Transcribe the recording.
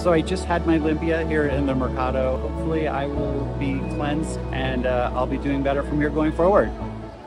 So I just had my limpia here in the Mercado. Hopefully I will be cleansed and uh, I'll be doing better from here going forward.